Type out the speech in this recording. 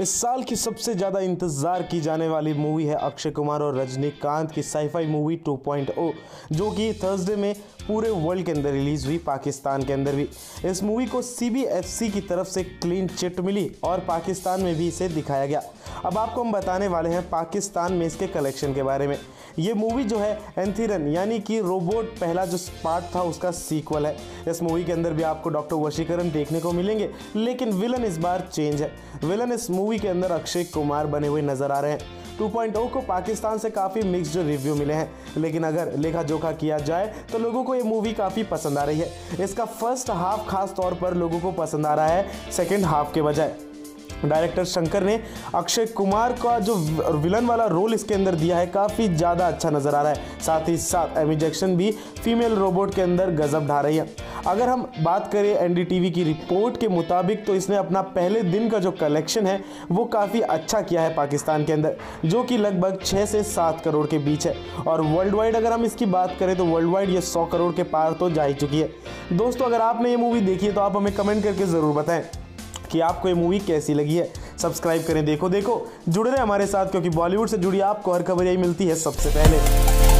इस साल की सबसे ज़्यादा इंतज़ार की जाने वाली मूवी है अक्षय कुमार और रजनीकांत की साईफाई मूवी 2.0 जो कि थर्सडे में पूरे वर्ल्ड के अंदर रिलीज़ हुई, पाकिस्तान के अंदर भी। इस मूवी को सीबीएफसी की तरफ़ से क्लीन चिट मिली और पाकिस्तान में भी इसे दिखाया गया। अब आपको हम बताने वाले हैं पाकिस्तान में इसके कलेक्शन के बारे में। ये मूवी जो है एंथीरन यानी कि रोबोट पहला जो पार्ट था, उसका सीक्वल है। इस मूवी के अंदर भी आपको डॉक्टर वशीकरण देखने को मिलेंगे, लेकिन विलन इस बार चेंज है। विलन इस मूवी के अंदर अक्षय कुमार बने हुए नज़र आ रहे हैं। 2.0 को पाकिस्तान से काफ़ी मिक्स्ड रिव्यू मिले हैं। लेकिन अगर लेखा जोखा किया जाए तो लोगों को ये मूवी काफ़ी पसंद आ रही है। इसका फ़र्स्ट हाफ़ खास तौर पर लोगों को पसंद आ रहा है सेकेंड हाफ़ के बजाय। डायरेक्टर शंकर ने अक्षय कुमार का जो विलन वाला रोल इसके अंदर दिया है, काफ़ी ज़्यादा अच्छा नज़र आ रहा है। साथ ही साथ एमी जैक्सन भी फीमेल रोबोट के अंदर गजब ढा रही है। अगर हम बात करें एनडीटीवी की रिपोर्ट के मुताबिक तो इसने अपना पहले दिन का जो कलेक्शन है, वो काफ़ी अच्छा किया है पाकिस्तान के अंदर, जो कि लगभग छः से सात करोड़ के बीच है। और वर्ल्ड वाइड अगर हम इसकी बात करें तो वर्ल्ड वाइड ये सौ करोड़ के पार तो जा ही चुकी है। दोस्तों, अगर आपने ये मूवी देखी है तो आप हमें कमेंट करके ज़रूर बताएँ। कि आपको ये मूवी कैसी लगी है? सब्सक्राइब करें, देखो देखो। जुड़े रहे हमारे साथ, क्योंकि बॉलीवुड से जुड़ी आपको हर खबर यही मिलती है सबसे पहले।